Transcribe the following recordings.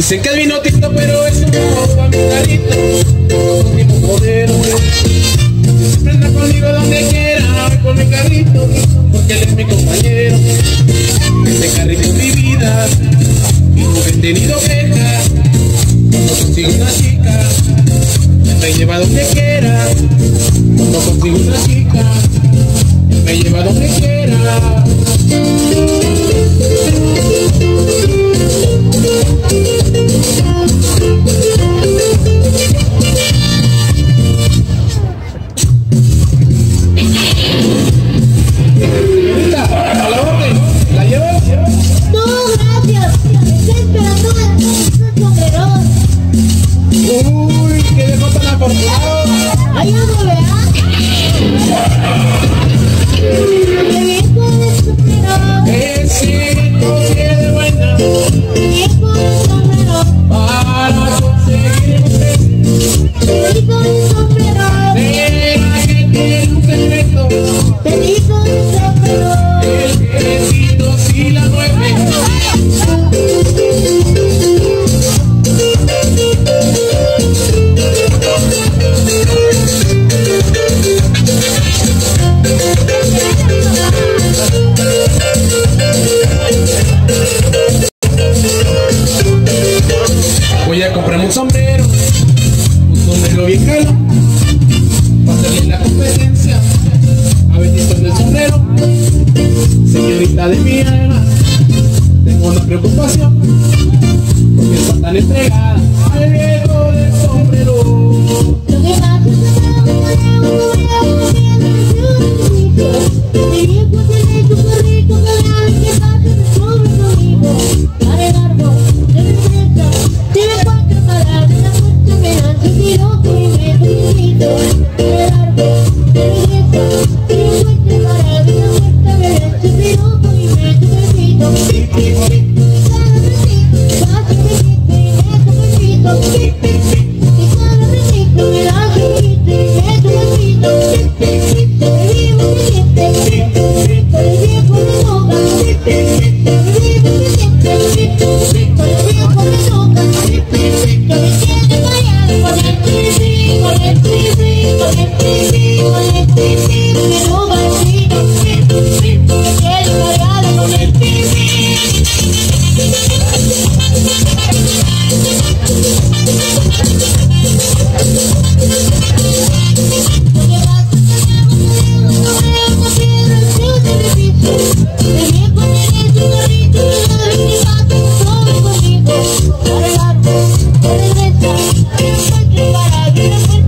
Dicen que el vino tinto, pero es un poco a mi. a comprarme un sombrero, un sombrero bien caro, para salir la competencia, a veces con el sombrero, señorita de mi alma, tengo una preocupación, porque está tan entregada. Quiero que me visito.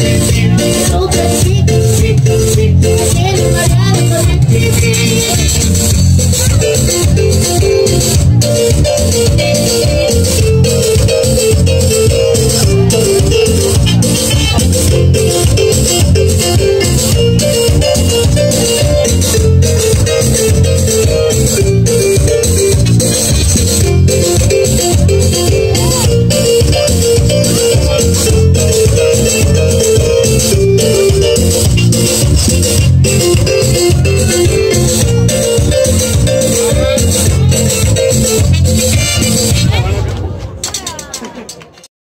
It's